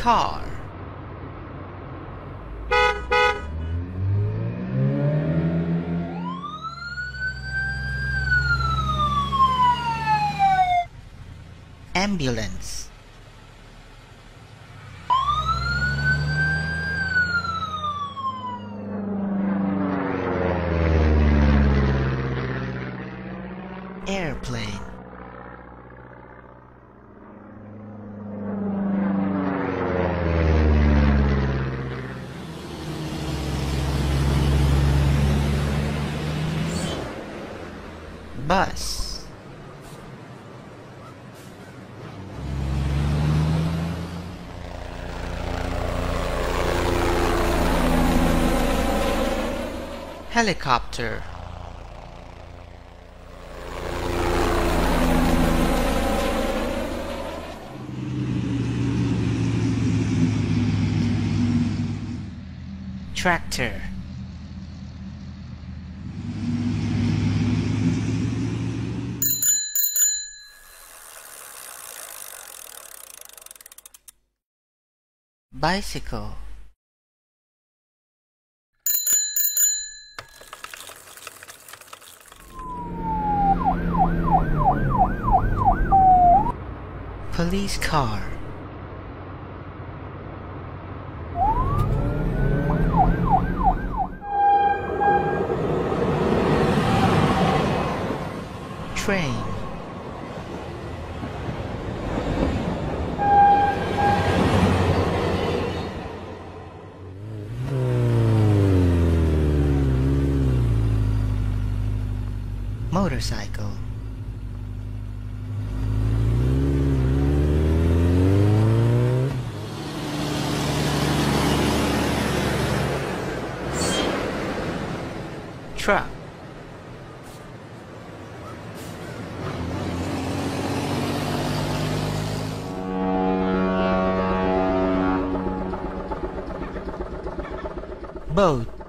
car. Ambulance. Airplane bus. Helicopter. Tractor bicycle. Police car. Train motorcycle. Truck boat